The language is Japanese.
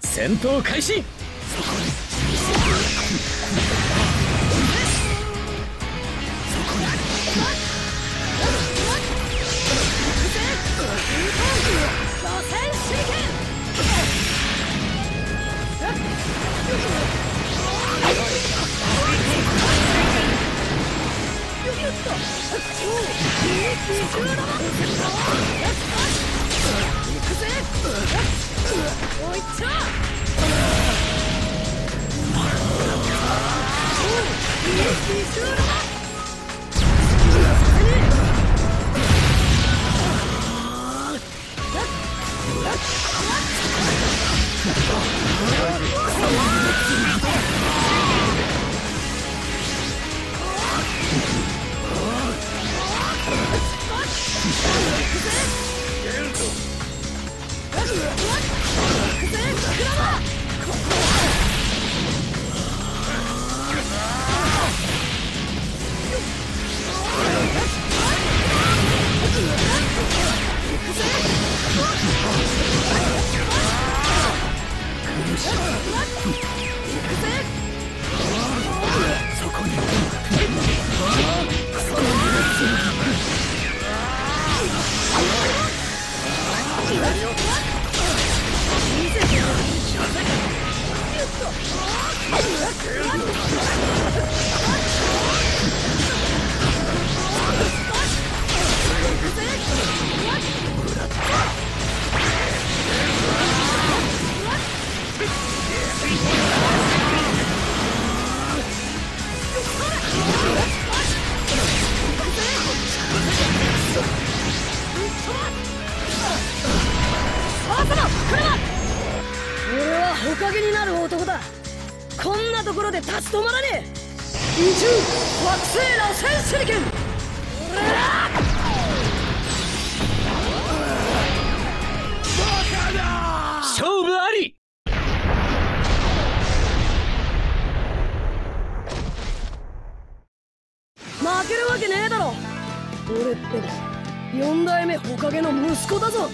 戦闘開始。俺はほかげになる男だ。こんなところで立ち止まらねえ。宇宙惑星螺旋手裏剣。勝負あり。負けるわけねえだろ。俺って四代目ほかげの息子だぞ。